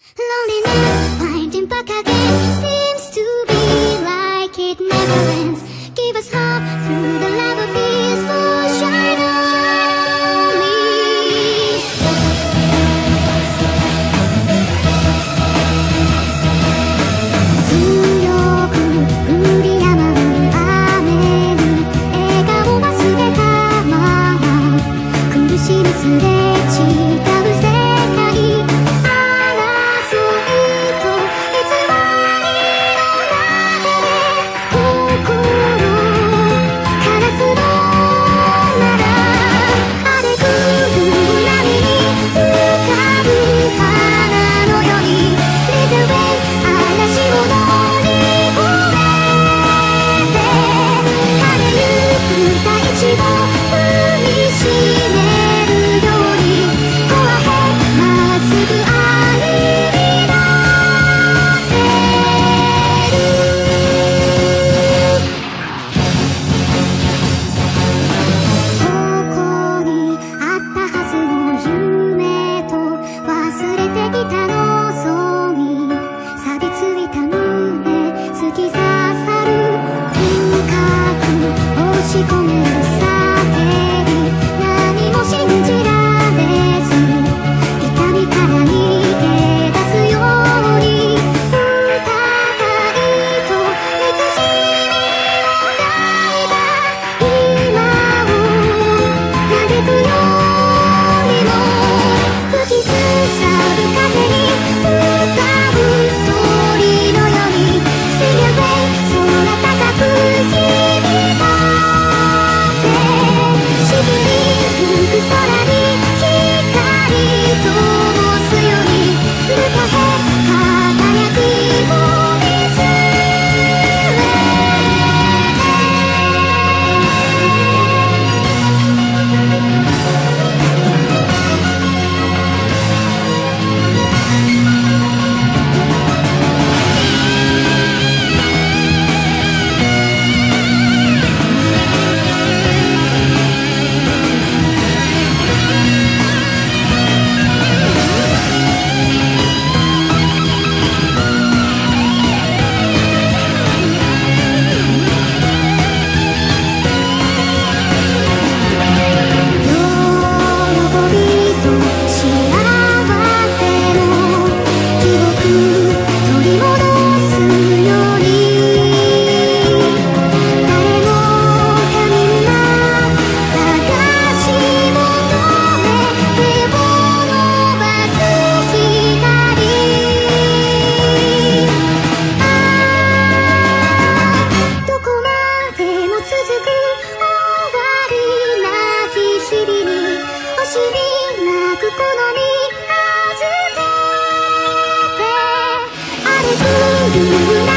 Loneliness, finding back again Seems to be like it never ends. Give us 突き刺さる押し込め Thank you.